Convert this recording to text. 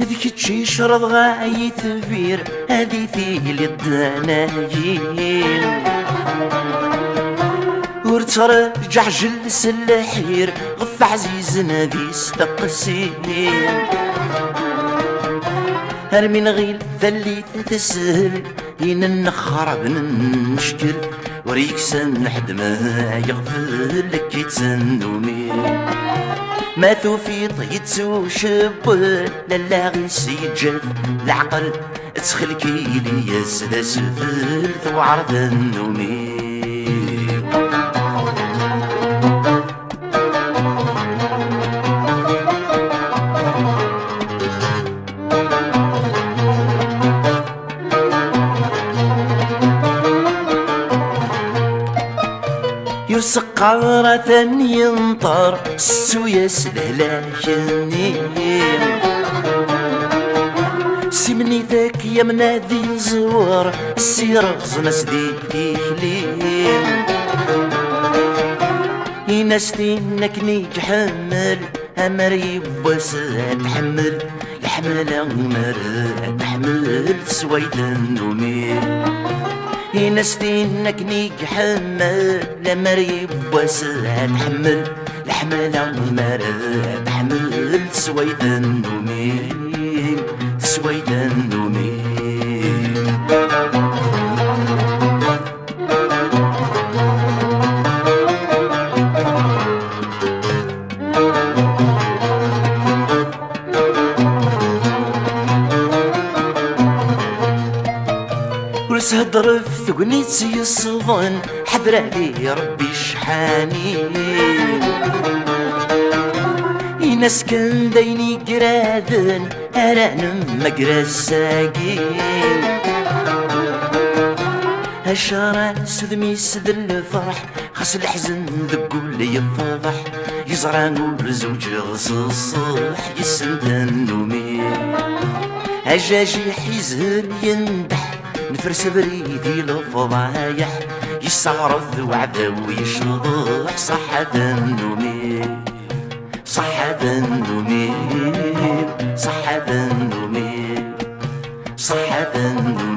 ذيك تشي شرط غاية ثبير هذي ثيلي الدناجين ورترجع جلس الحير غف عزيز نادي استقسين من غيل ذلي تسهل ين النخر بنشكل وريك سنحد ما يغفر لك يتسنومي ما توفيط يتسو شبل لا غيس يتجف العقل تخلكي لي يسد سفل وعرض النومي. يسقرة ينطر ستو يسلهلا شنين سمني ذاك يا منادي زوار السير غزنس دي تيخلين ينستينك نيك حمل أمر يبوس تحمل يحمل أمر تحمل سويد النومي ينستينك نيك حمل لمر يبوس تحمل الحمل أمر تحمل سويد النومي سويد النومي هدر في ثقنيت يصفن حذر علي ربي شحاني يناس كان ديني قرادن أران مقرا الساقين هالشارع سدمي سد الفرح خاص الحزن ذقول يفضح يزرع نور زوج غص الصح يسند النومي. هجاجي حيزهر يندح نفرس بريدي للضمايح يستعرض وعده ويشنضح صحة النومي صحة النومي صحة النومي صحة النومي.